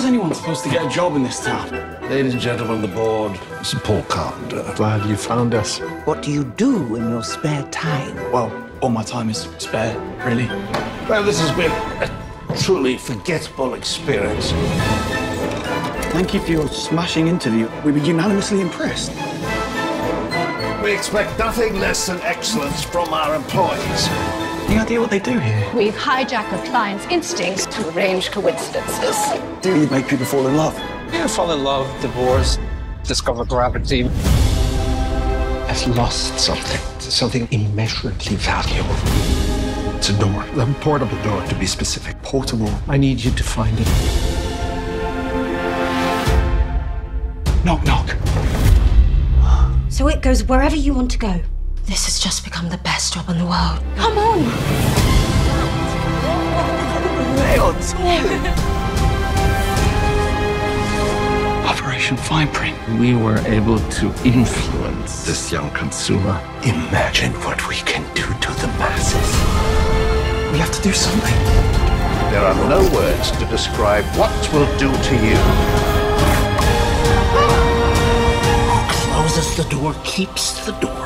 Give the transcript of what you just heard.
is anyone supposed to get a job in this town? Ladies and gentlemen of the board, Sir Paul Carpenter. Glad you found us. What do you do in your spare time? Well, all my time is spare, really. Well, this has been a truly forgettable experience. Thank you for your smashing interview. We were unanimously impressed. We expect nothing less than excellence from our employees. Any idea what they do here? We've hijacked a client's instincts to arrange coincidences. Do you make people fall in love? You fall in love, divorce, discover gravity. I've lost something, something immeasurably valuable. It's a door, a portable door to be specific. Portable. I need you to find it. Knock, knock. So it goes wherever you want to go. This has just become the best job in the world. Come on! Operation Fine Print. We were able to influence this young consumer. Imagine what we can do to the masses. We have to do something. There are no words to describe what we'll do to you. Who closes the door keeps the door.